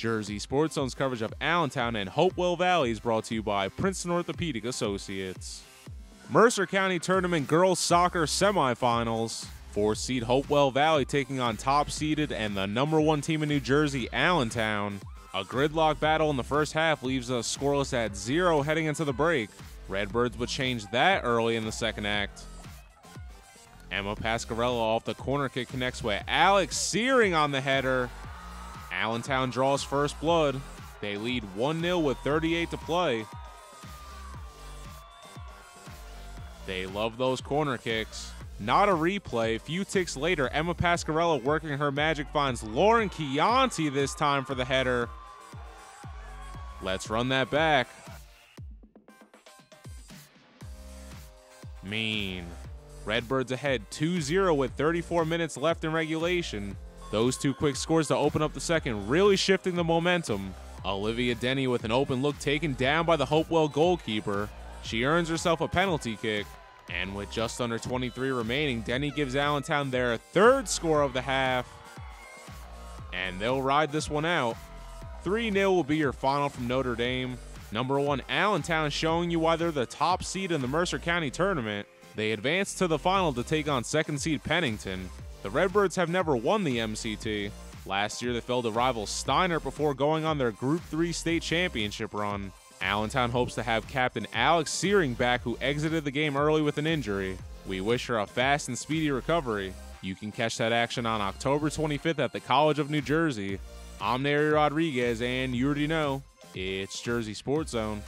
Jersey Sports Zone's coverage of Allentown and Hopewell Valley is brought to you by Princeton Orthopedic Associates. Mercer County Tournament Girls Soccer Semifinals. Four seed Hopewell Valley taking on top seeded and the number one team in New Jersey, Allentown. A gridlock battle in the first half leaves us scoreless at zero heading into the break. Redbirds would change that early in the second act. Emma Pascarella off the corner kick connects with Alex Searing on the header. Allentown draws first blood. They lead 1 0 with 38 to play. They love those corner kicks. Not a replay. A few ticks later, Emma Pascarella working her magic finds Lauren Coiante this time for the header. Let's run that back. Mean. Redbirds ahead 2 0 with 34 minutes left in regulation. Those two quick scores to open up the second, really shifting the momentum. Olivia Denny with an open look taken down by the Hopewell goalkeeper. She earns herself a penalty kick. And with just under 23 remaining, Denny gives Allentown their third score of the half. And they'll ride this one out. 3 0 will be your final from Notre Dame. Number one, Allentown showing you why they're the top seed in the Mercer County tournament. They advance to the final to take on second seed Pennington. The Redbirds have never won the MCT. Last year, they fell to rival Steinert before going on their Group 3 state championship run. Allentown hopes to have captain Alex Searing back, who exited the game early with an injury. We wish her a fast and speedy recovery. You can catch that action on October 25th at the College of New Jersey. I'm Nery Rodriguez, and you already know it's Jersey Sports Zone.